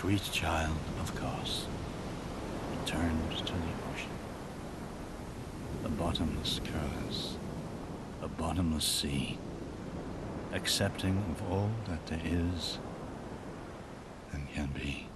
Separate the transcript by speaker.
Speaker 1: sweet child of Kos, returned to the ocean. A bottomless curse, a bottomless sea, accepting of all that there is and can be.